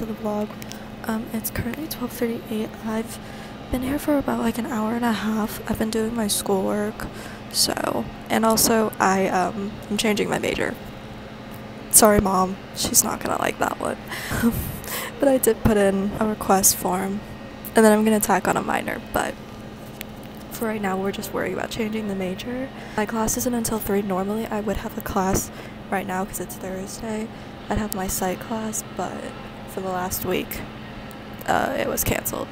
to the vlog. Um it's currently 12:38 i've been here for about like an hour and a half. I've been doing my schoolwork so and also i um i'm changing my major. Sorry mom. She's not gonna like that one. But i did put in a request form and then i'm gonna tack on a minor but for right now we're just worried about changing the major. My class isn't until 3 normally i would have a class right now because it's thursday. I'd have my psych class but for the last week uh, it was canceled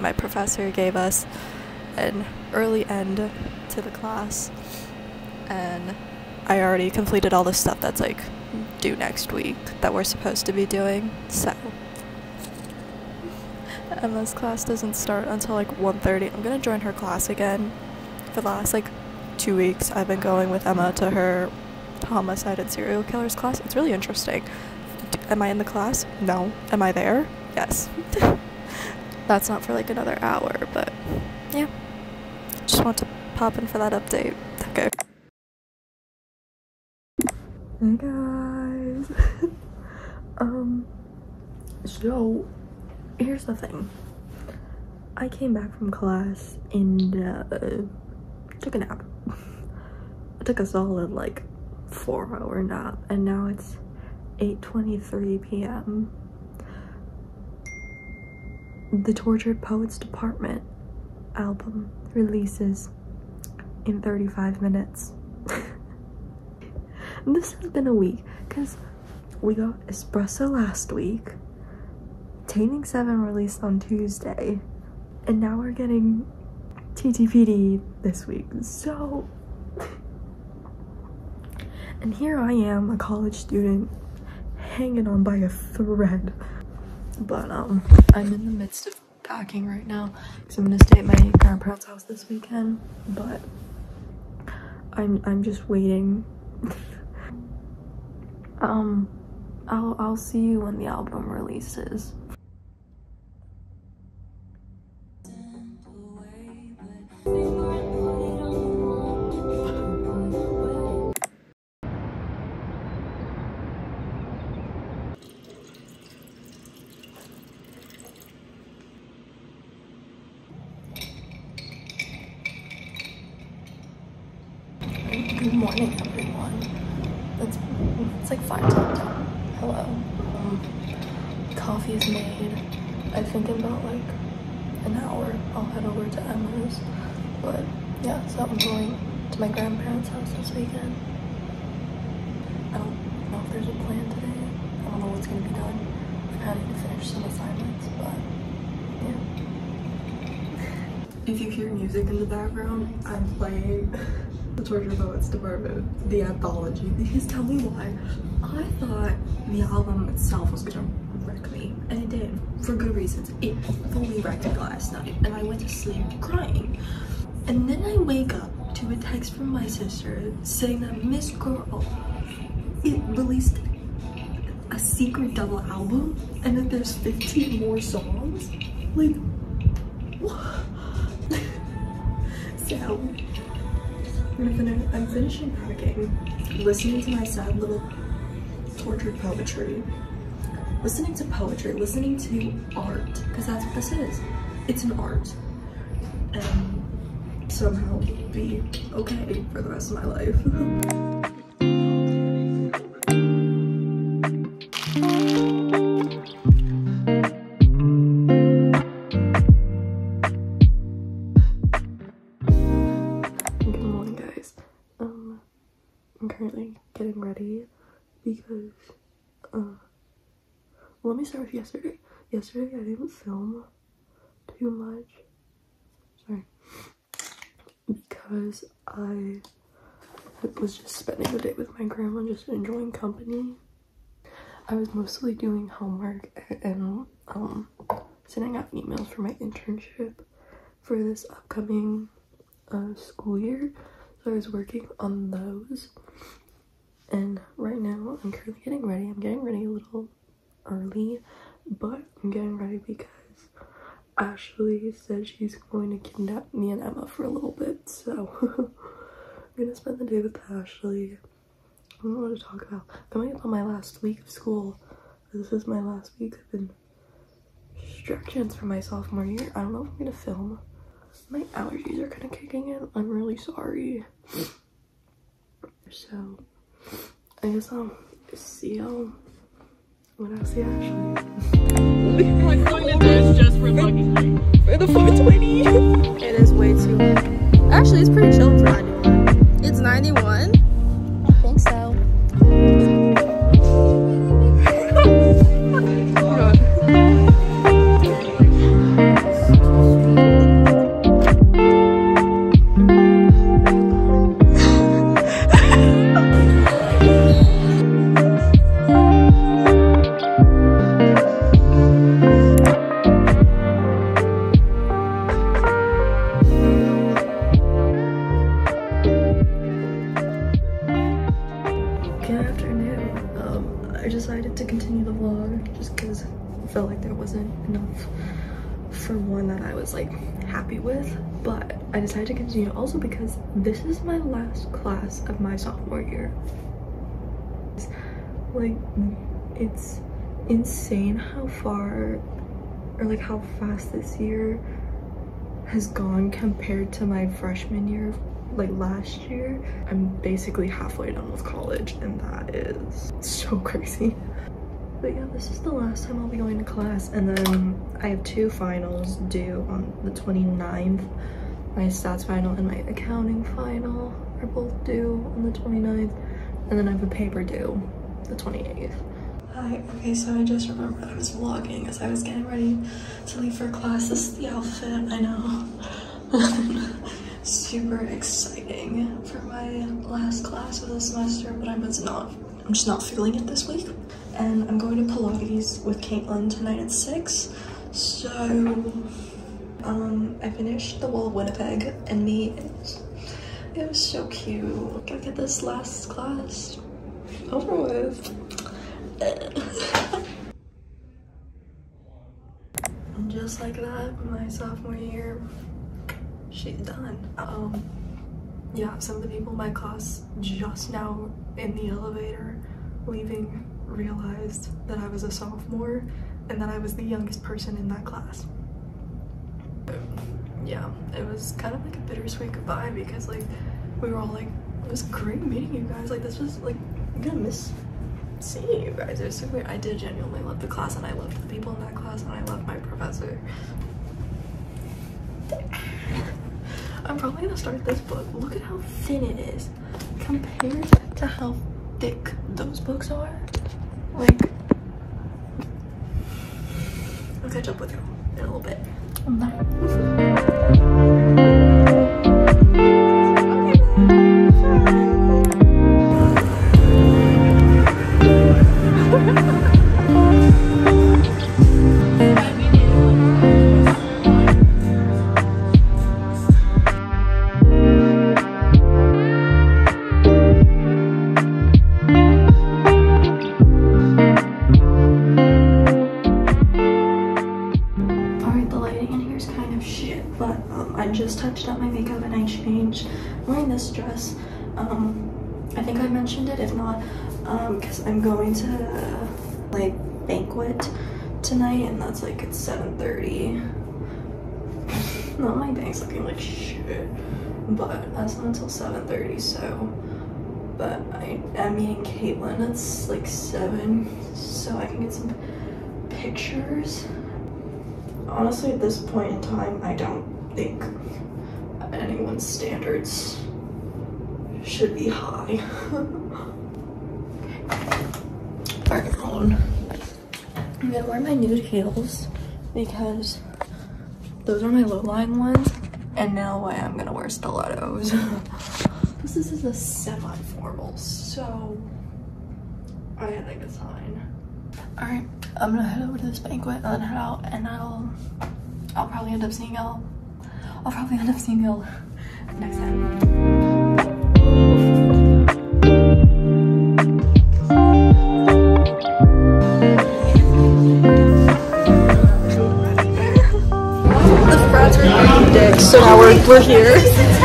my professor gave us an early end to the class and i already completed all the stuff that's like due next week that we're supposed to be doing so Emma's class doesn't start until like 1.30. I'm gonna join her class again. For the last like two weeks, I've been going with Emma to her homicide and serial killers class. It's really interesting. Am I in the class? No. Am I there? Yes. That's not for like another hour, but yeah. Just want to pop in for that update. Okay. Hey guys. um, so here's the thing. I came back from class and uh, took a nap. I took a solid like four hour nap and now it's 8.23 p.m. The Tortured Poets Department album releases in 35 minutes. this has been a week because we got Espresso last week Taming 7 released on Tuesday, and now we're getting TTPD this week. So, and here I am, a college student, hanging on by a thread. But, um, I'm in the midst of packing right now because I'm gonna stay at my grandparents' house this weekend. But, I'm, I'm just waiting. um, I'll, I'll see you when the album releases. Morning, everyone. It's, it's like five time. Hello. Um, coffee is made. I think in about like an hour I'll head over to Emma's. But yeah, so I'm going to my grandparents' house this weekend. I don't know if there's a plan today. I don't know what's gonna be done. I'm having to finish some assignments, but yeah. If you hear music in the background, I'm playing the Tortured Poets Department, the anthology, because tell me why. I thought the album itself was gonna wreck me, and it did, for good reasons. It fully wrecked me last night, and I went to sleep crying. And then I wake up to a text from my sister saying that Miss Girl, it released a secret double album, and that there's 15 more songs. Like, what? so, I'm, fin I'm finishing packing, listening to my sad little tortured poetry, listening to poetry, listening to art, because that's what this is. It's an art. And somehow be okay for the rest of my life. currently getting ready because, uh, let me start with yesterday. Yesterday, I didn't film too much. Sorry. Because I was just spending the day with my grandma, just enjoying company. I was mostly doing homework and, um, sending out emails for my internship for this upcoming uh, school year so I was working on those and right now I'm currently getting ready I'm getting ready a little early but I'm getting ready because Ashley said she's going to kidnap me and Emma for a little bit so I'm gonna spend the day with Ashley I don't know what to talk about. Coming up on my last week of school. This is my last week. I've been restrictions for my sophomore year. I don't know if I'm gonna film. My allergies are kind of kicking in. I'm really sorry. So, I guess I'll see y'all when I see Ashley. for the 420. It is way too. Actually, it's pretty chill for 91. It's 91? Like happy with. But I decided to continue also because this is my last class of my sophomore year. Like, it's insane how far or like how fast this year has gone compared to my freshman year like last year i'm basically halfway done with college and that is so crazy but yeah this is the last time i'll be going to class and then i have two finals due on the 29th my stats final and my accounting final are both due on the 29th and then i have a paper due the 28th Hi, okay, so I just remembered I was vlogging as I was getting ready to leave for class. This is the outfit, I know. Super exciting for my last class of the semester, but I'm just not, I'm just not feeling it this week. And I'm going to Pilates with Caitlin tonight at 6. So, um, I finished The Wall of Winnipeg and me, it was so cute. Gotta get this last class over with. And just like that, my sophomore year, she's done. Um, yeah, some of the people in my class just now in the elevator leaving realized that I was a sophomore and that I was the youngest person in that class. Yeah, it was kind of like a bittersweet goodbye because like we were all like, it was great meeting you guys. Like this was like, I'm gonna miss seeing you guys. It was so weird. I did genuinely love the class and I loved the people in that class and I loved my professor. I'm probably gonna start this book. Look at how thin it is compared to how thick those books are. Like, I'll catch up with you in a little bit. Bye. Like banquet tonight and that's like at 7.30. not my bank's looking like shit, but that's not until 7.30, so. But I am meeting Caitlin, it's like 7, so I can get some pictures honestly at this point in time i don't think anyone's standards should be high alright rolling i'm gonna wear my nude heels because those are my low-lying ones and now i am gonna wear stilettos. This is a semi-formal so i think it's fine all right, I'm gonna head over to this banquet and then head out and I'll, I'll probably end up seeing y'all, I'll probably end up seeing y'all next time. We're here.